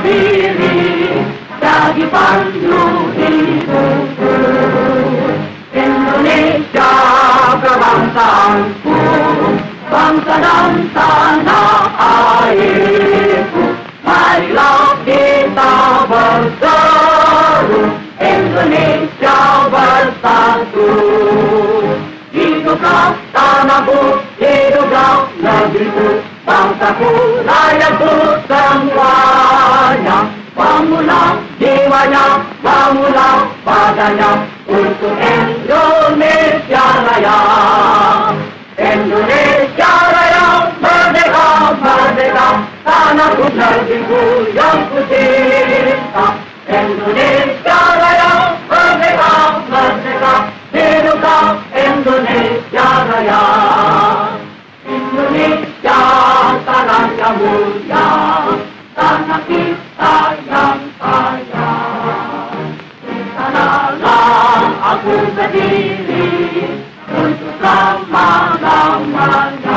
Berdiri Jadi pandu Indonesia kebangsaanku Bangsa dan tanah airku Marilah kita berseru Indonesia bersatu Hiduplah tanahku, hiduplah negeriku Bangsaku, rakyatku semuanya Bangunlah jiwanya, bangunlah badannya Untuk Indonesia Raya Indonesia Raya merdeka, merdeka Tanahku, negeriku yang ku cinta Indonesia mulia Tanah kita yang kaya Di sanalah aku berdiri Untuk selama-lamanya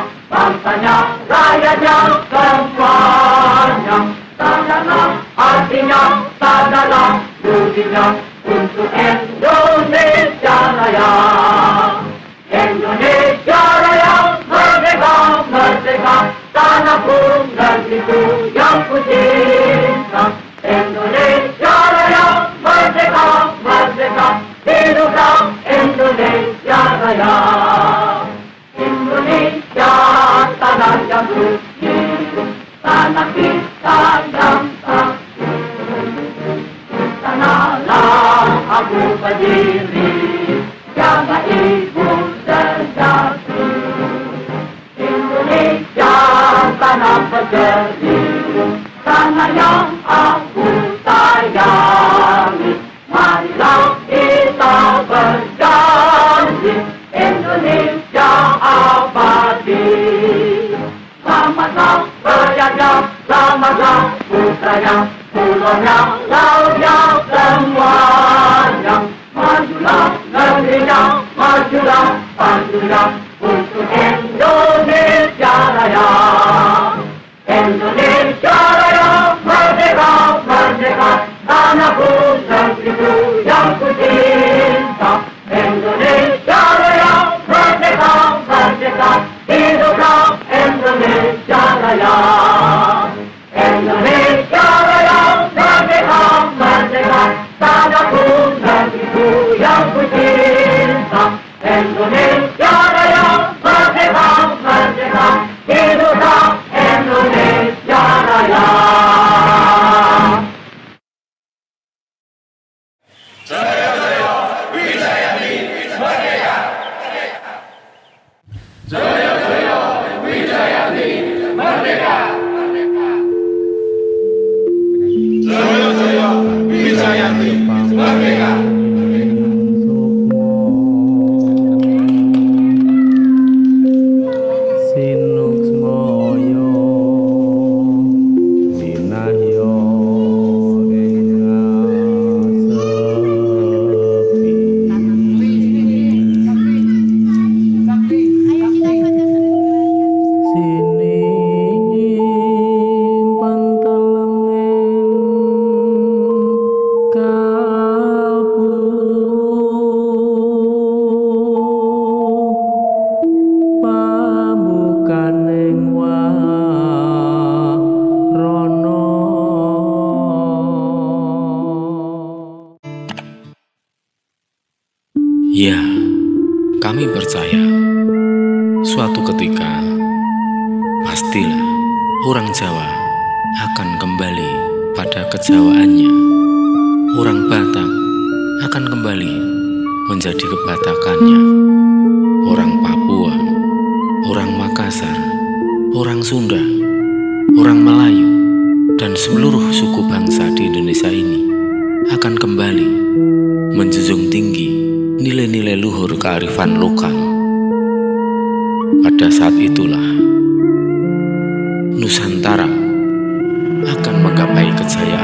jiwanya Bangsanya, rakyatnya, semuanya Sadarlah artinya, sadarlah budinya Untuk Indonesia Raya Indonesia Raya merdeka, merdeka Yang penuhnya, Raja. No. Suatu ketika pastilah orang Jawa akan kembali pada kejawaannya. Orang Batak akan kembali menjadi kebatakannya. Orang Papua, orang Makassar, orang Sunda, orang Melayu, dan seluruh suku bangsa di Indonesia ini akan kembali menjunjung tinggi nilai-nilai luhur kearifan lokal. Pada saat itulah Nusantara akan menggapai kejayaannya.